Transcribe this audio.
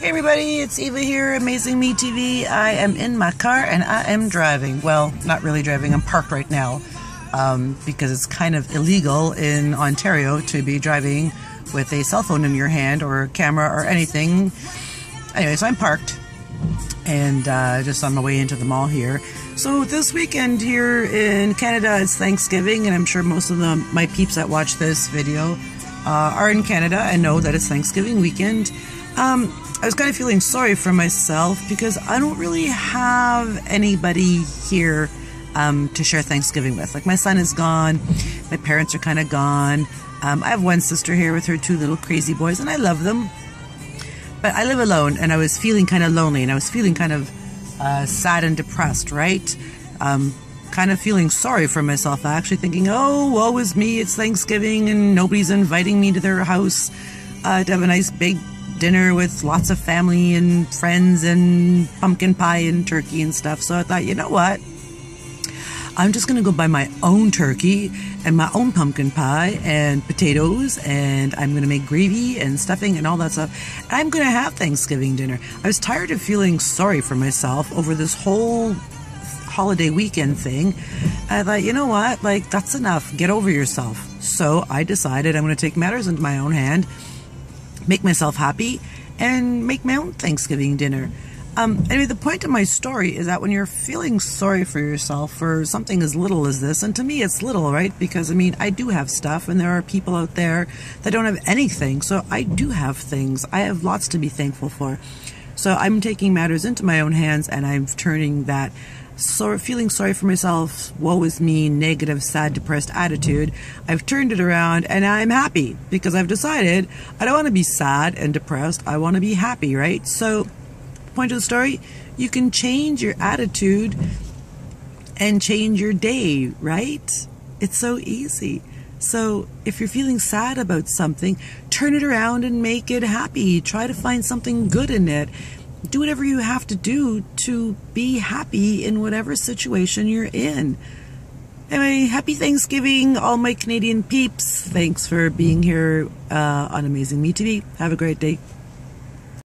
Hey everybody, it's Iva here, Amazing Me TV. I am in my car and I am driving. Well, not really driving, I'm parked right now um, because it's kind of illegal in Ontario to be driving with a cell phone in your hand or a camera or anything. Anyway, so I'm parked and uh, just on my way into the mall here. So this weekend here in Canada it's Thanksgiving, and I'm sure most of the, my peeps that watch this video uh, are in Canada and know that it's Thanksgiving weekend. Um, I was kind of feeling sorry for myself because I don't really have anybody here um, to share Thanksgiving with. Like my son is gone, my parents are kind of gone. Um, I have one sister here with her two little crazy boys, and I love them. But I live alone, and I was feeling kind of lonely, and I was feeling kind of uh, sad and depressed, right? Um, kind of feeling sorry for myself, actually thinking, oh, woe is me, it's Thanksgiving, and nobody's inviting me to their house uh, to have a nice big dinner with lots of family and friends and pumpkin pie and turkey and stuff. So I thought, you know what? I'm just going to go buy my own turkey and my own pumpkin pie and potatoes, and I'm going to make gravy and stuffing and all that stuff. I'm going to have Thanksgiving dinner. I was tired of feeling sorry for myself over this whole holiday weekend thing. I thought, you know what? Like, that's enough. Get over yourself. So I decided I'm going to take matters into my own hand make myself happy, and make my own Thanksgiving dinner. Um, anyway, the point of my story is that when you're feeling sorry for yourself for something as little as this, and to me it's little, right? Because I mean, I do have stuff, and there are people out there that don't have anything. So I do have things. I have lots to be thankful for. So I'm taking matters into my own hands, and I'm turning that sort of feeling sorry for myself, woe is me, negative, sad, depressed attitude, I've turned it around and I'm happy because I've decided I don't want to be sad and depressed. I want to be happy, right? So, point of the story, you can change your attitude and change your day, right? It's so easy. So, if you're feeling sad about something, turn it around and make it happy. Try to find something good in it do whatever you have to do to be happy in whatever situation you're in. Anyway, happy Thanksgiving, all my Canadian peeps. Thanks for being here uh, on Amazing Me TV. Have a great day.